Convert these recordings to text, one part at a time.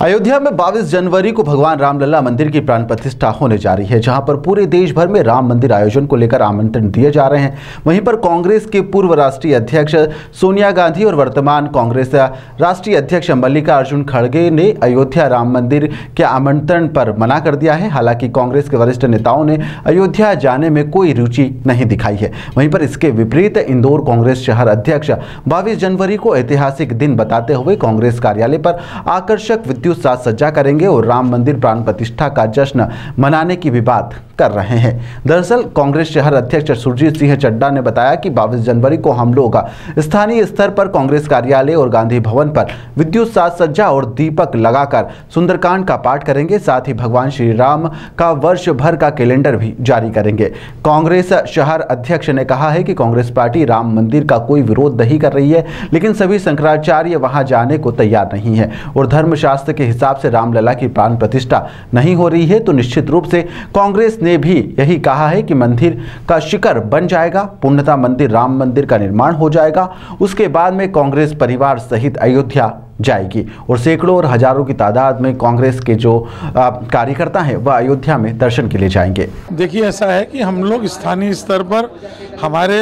अयोध्या में 22 जनवरी को भगवान रामलला मंदिर की प्राण प्रतिष्ठा होने जा रही है, जहाँ पर पूरे देश भर में राम मंदिर आयोजन को लेकर आमंत्रण दिए जा रहे हैं। वहीं पर कांग्रेस के पूर्व राष्ट्रीय अध्यक्ष सोनिया गांधी और वर्तमान कांग्रेस राष्ट्रीय अध्यक्ष मल्लिकार्जुन खड़गे ने अयोध्या राम मंदिर के आमंत्रण पर मना कर दिया है। हालाँकि कांग्रेस के वरिष्ठ नेताओं ने अयोध्या जाने में कोई रुचि नहीं दिखाई है। वहीं पर इसके विपरीत इंदौर कांग्रेस शहर अध्यक्ष बाईस जनवरी को ऐतिहासिक दिन बताते हुए कांग्रेस कार्यालय पर आकर्षक विद्युत साज सज्जा करेंगे और राम मंदिर प्राण प्रतिष्ठा का जश्न मनाने की भी बात कर रहे हैं। दरअसल, कांग्रेस शहर अध्यक्ष सुरजीत सिंह चड्डा ने बताया कि बाईस जनवरी को हम लोग स्थानीय स्तर पर कांग्रेस कार्यालय और गांधी भवन पर विद्युत साज सज्जा और दीपक लगाकर सुंदरकांड का पाठ करेंगे। साथ ही भगवान श्री राम का वर्ष भर का कैलेंडर भी जारी करेंगे। कांग्रेस शहर अध्यक्ष ने कहा है कि कांग्रेस पार्टी राम मंदिर का कोई विरोध नहीं कर रही है, लेकिन सभी शंकराचार्य वहाँ जाने को तैयार नहीं है और धर्मशास्त्र के हिसाब से रामलला की प्राण प्रतिष्ठा नहीं हो रही है तो निश्चित रूप से कांग्रेस ने भी यही कहा है कि मंदिर का शिखर बन जाएगा, पूर्णता मंदिर राम मंदिर का निर्माण हो जाएगा। उसके बाद में कांग्रेस परिवार सहित अयोध्या जाएगी। और सैकड़ों और हज़ारों की तादाद में कांग्रेस के जो कार्यकर्ता हैं, वह अयोध्या में दर्शन के लिए जाएँगे। देखिए, ऐसा है कि हम लोग स्थानीय स्तर पर हमारे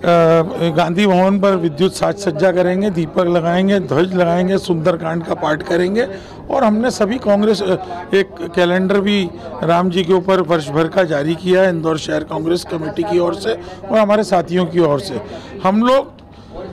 गांधी भवन पर विद्युत साज सज्जा करेंगे, दीपक लगाएँगे, ध्वज लगाएँगे, सुंदरकांड का पाठ करेंगे, और हमने सभी कांग्रेस एक कैलेंडर भी राम जी के ऊपर वर्ष भर का जारी किया है, इंदौर शहर कांग्रेस कमेटी की ओर से और हमारे साथियों की ओर से। हम लोग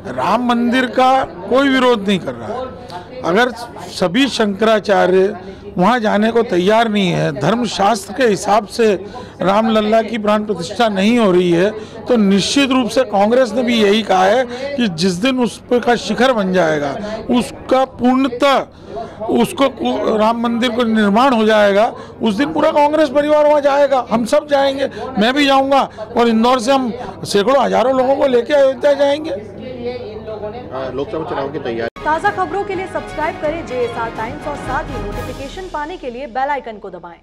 राम मंदिर का कोई विरोध नहीं कर रहा। है अगर सभी शंकराचार्य वहाँ जाने को तैयार नहीं है, धर्मशास्त्र के हिसाब से राम लल्ला की प्राण प्रतिष्ठा नहीं हो रही है तो निश्चित रूप से कांग्रेस ने भी यही कहा है कि जिस दिन उस पर का शिखर बन जाएगा, उसका पूर्णतः उसको राम मंदिर को निर्माण हो जाएगा, उस दिन पूरा कांग्रेस परिवार वहाँ जाएगा, हम सब जाएँगे, मैं भी जाऊँगा और इंदौर से हम सैकड़ों हज़ारों लोगों को लेके अयोध्या जाएँगे। लोकसभा चुनाव की तैयारी। ताज़ा खबरों के लिए सब्सक्राइब करें जेएसआर टाइम्स और साथ ही नोटिफिकेशन पाने के लिए बेल आइकन को दबाएँ।